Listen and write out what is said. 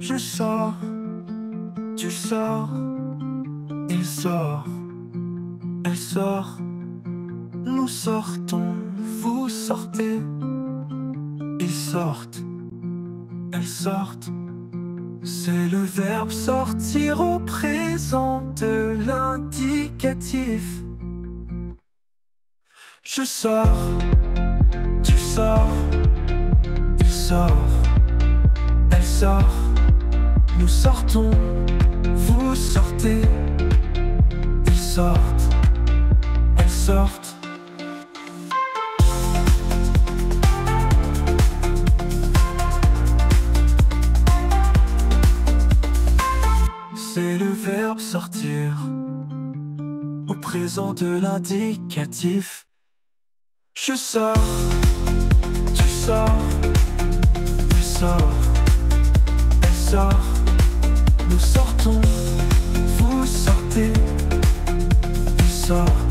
Je sors, tu sors, il sort, elle sort, nous sortons, vous sortez, ils sortent, elles sortent. C'est le verbe sortir au présent de l'indicatif. Je sors, tu sors, il sort, elle sort, sortent, elles sortent. C'est le verbe sortir au présent de l'indicatif. Je sors, tu sors, tu sors, elle sort, nous sortons, vous